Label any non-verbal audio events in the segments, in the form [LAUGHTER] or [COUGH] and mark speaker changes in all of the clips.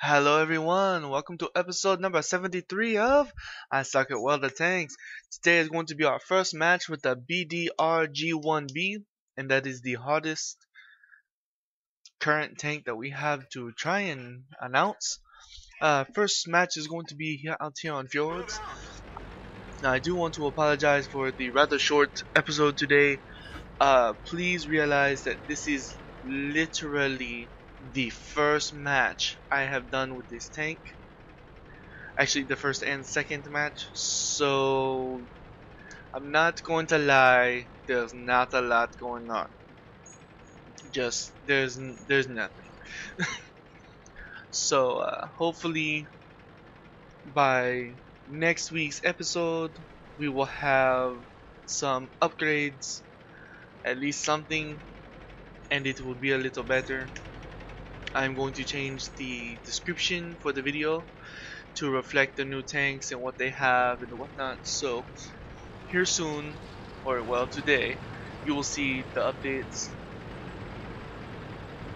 Speaker 1: Hello everyone, welcome to episode number 73 of I Suck at of Tanks. Today is going to be our first match with the BDR G1B, and that is the hardest current tank that we have to try and announce. Uh, first match is going to be here out here on Fjords. Now I do want to apologize for the rather short episode today. Uh, please realize that this is literally the first match I have done with this tank. Actually, the first and second match. So, I'm not going to lie. There's not a lot going on. Just there's there's nothing. [LAUGHS] so, uh, hopefully, by next week's episode, we will have some upgrades, at least something, and it will be a little better. I'm going to change the description for the video to reflect the new tanks and what they have and whatnot. So here soon, or well today, you will see the updates.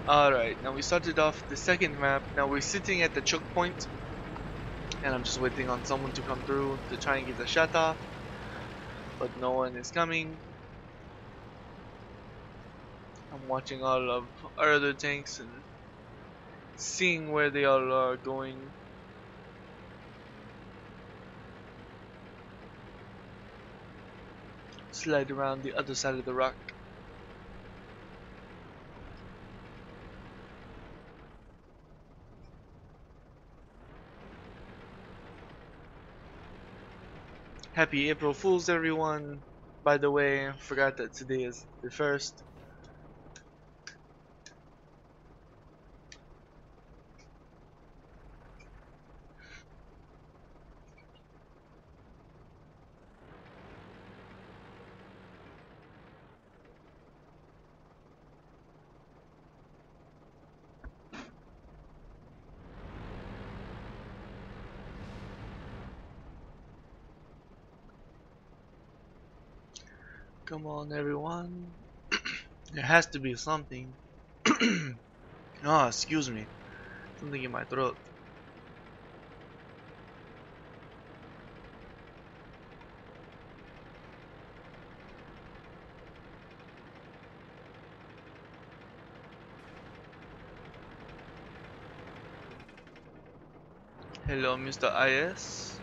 Speaker 1: Alright, now we started off the second map. Now we're sitting at the choke point and I'm just waiting on someone to come through to try and get the shot off. But no one is coming. I'm watching all of our other tanks and seeing where they all are going. Slide around the other side of the rock. Happy April Fools everyone! By the way, forgot that today is the first. Come on, everyone. [CLEARS THROAT] there has to be something. oh, [CLEARS THROAT] excuse me. Something in my throat. Hello, Mr. IS.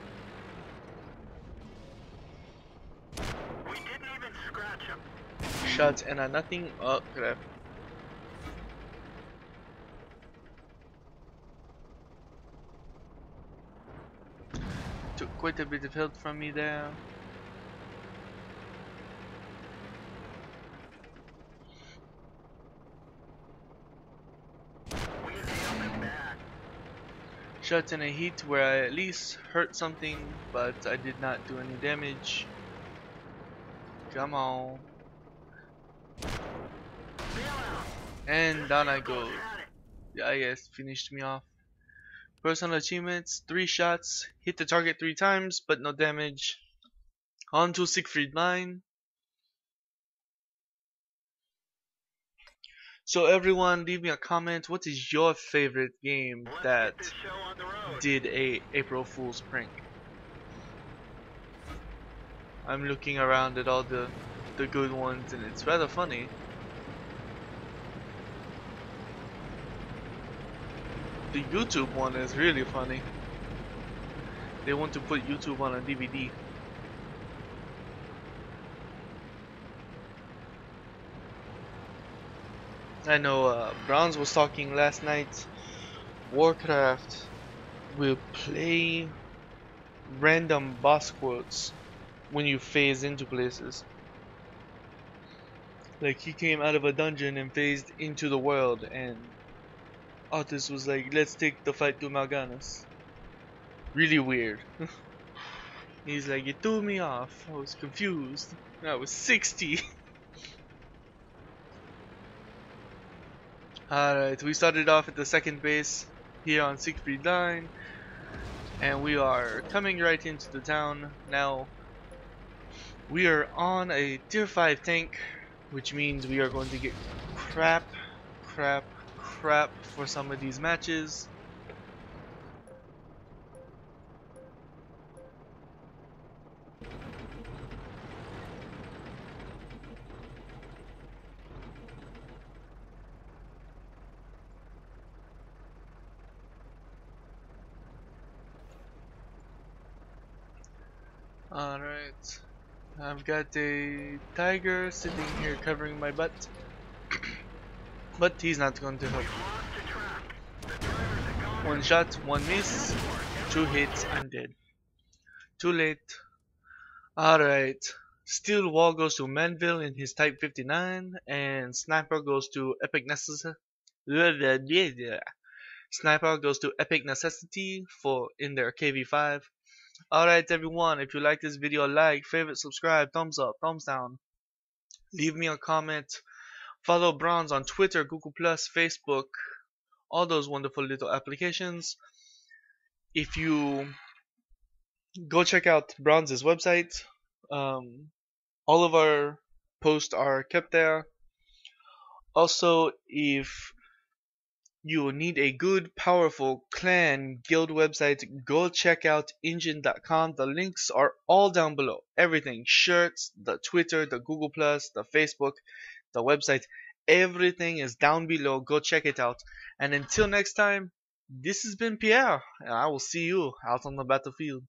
Speaker 1: Shots and a nothing. Uh, oh crap. Took quite a bit of help from me there. Shots in a heat where I at least hurt something, but I did not do any damage. Come on. And down I go. The IS finished me off. Personal achievements, 3 shots, hit the target 3 times, but no damage. On to Siegfried Line. So everyone leave me a comment, what is your favorite game that did a April Fool's prank? I'm looking around at all the, the good ones and it's rather funny. the YouTube one is really funny. They want to put YouTube on a DVD. I know uh, Bronze was talking last night. Warcraft will play random boss quotes when you phase into places. Like he came out of a dungeon and phased into the world and Arthas was like, let's take the fight to Mal'Ganis. Really weird. [LAUGHS] He's like, you threw me off. I was confused. I was 60. [LAUGHS] Alright, we started off at the second base here on Siegfried Line. And we are coming right into the town now. We are on a tier 5 tank, which means we are going to get crap, crap, crap for some of these matches. Alright. I've got a tiger sitting here covering my butt. [CLEARS THROAT] but he's not going to help. One shot, one miss, two hits, I'm dead. Too late. Alright. Steel Wall goes to Manville in his Type 59, and Sniper goes to Epic Necessity. [LAUGHS] Sniper goes to Epic Necessity for in their KV5. Alright everyone, if you like this video, like, favorite, subscribe, thumbs up, thumbs down. Leave me a comment. Follow Bronze on Twitter, Google+, Facebook, all those wonderful little applications. If you go check out Bronze's website, um, all of our posts are kept there. Also, if you will need a good, powerful clan guild website, go check out Enjin.com. The links are all down below. Everything shirts, the Twitter, the Google, Plus, the Facebook, the website. Everything is down below. Go check it out. And until next time, this has been Pierre, and I will see you out on the battlefield.